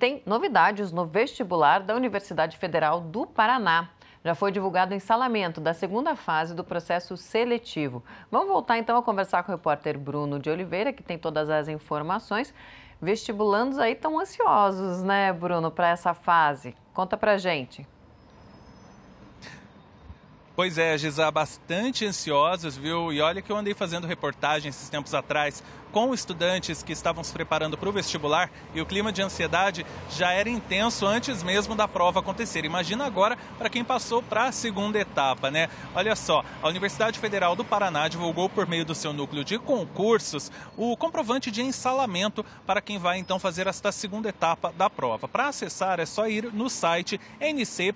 tem novidades no vestibular da Universidade Federal do Paraná. Já foi divulgado o ensalamento da segunda fase do processo seletivo. Vamos voltar então a conversar com o repórter Bruno de Oliveira, que tem todas as informações. Vestibulandos aí estão ansiosos, né, Bruno, para essa fase. Conta pra gente. Pois é, Gisa, bastante ansiosos, viu? E olha que eu andei fazendo reportagem esses tempos atrás com estudantes que estavam se preparando para o vestibular e o clima de ansiedade já era intenso antes mesmo da prova acontecer. Imagina agora para quem passou para a segunda etapa, né? Olha só, a Universidade Federal do Paraná divulgou por meio do seu núcleo de concursos o comprovante de ensalamento para quem vai então fazer esta segunda etapa da prova. Para acessar é só ir no site nc.fpr.br,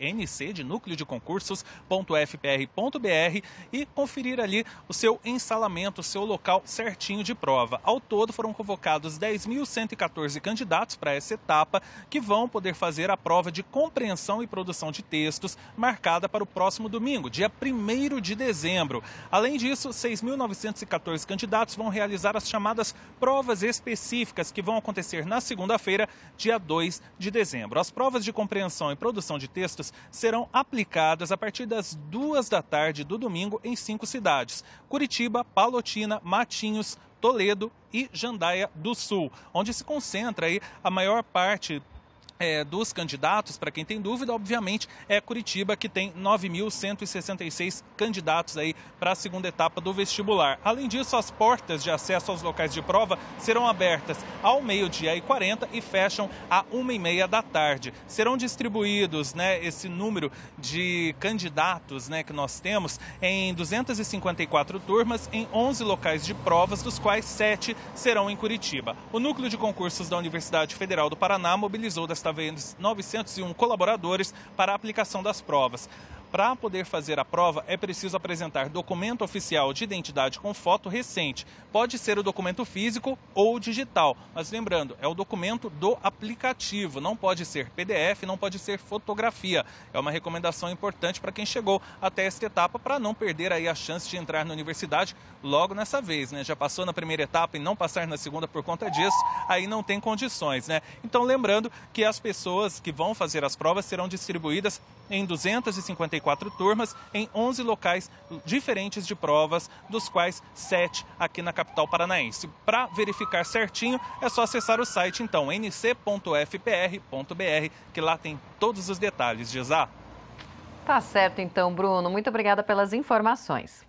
nc de núcleo de concursos.fpr.br e conferir ali o seu ensalamento seu local certinho de prova. Ao todo, foram convocados 10.114 candidatos para essa etapa, que vão poder fazer a prova de compreensão e produção de textos, marcada para o próximo domingo, dia 1 de dezembro. Além disso, 6.914 candidatos vão realizar as chamadas provas específicas, que vão acontecer na segunda-feira, dia 2 de dezembro. As provas de compreensão e produção de textos serão aplicadas a partir das duas da tarde do domingo em cinco cidades: Curitiba, Palotina, Matinhos, Toledo e Jandaia do Sul, onde se concentra aí a maior parte é, dos candidatos, para quem tem dúvida, obviamente, é Curitiba, que tem 9.166 candidatos aí para a segunda etapa do vestibular. Além disso, as portas de acesso aos locais de prova serão abertas ao meio-dia e 40 e fecham a uma e meia da tarde. Serão distribuídos né, esse número de candidatos né, que nós temos em 254 turmas em 11 locais de provas, dos quais 7 serão em Curitiba. O núcleo de concursos da Universidade Federal do Paraná mobilizou desta vez 901 colaboradores para a aplicação das provas. Para poder fazer a prova, é preciso apresentar documento oficial de identidade com foto recente. Pode ser o documento físico ou digital, mas lembrando, é o documento do aplicativo, não pode ser PDF, não pode ser fotografia. É uma recomendação importante para quem chegou até esta etapa para não perder aí a chance de entrar na universidade logo nessa vez, né? Já passou na primeira etapa e não passar na segunda por conta disso, aí não tem condições, né? Então lembrando que as pessoas que vão fazer as provas serão distribuídas em 254 turmas em 11 locais diferentes de provas, dos quais 7 aqui na capital paranaense. Para verificar certinho, é só acessar o site então nc.fpr.br, que lá tem todos os detalhes, Gisá. Tá certo então, Bruno. Muito obrigada pelas informações.